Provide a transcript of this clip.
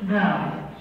Now,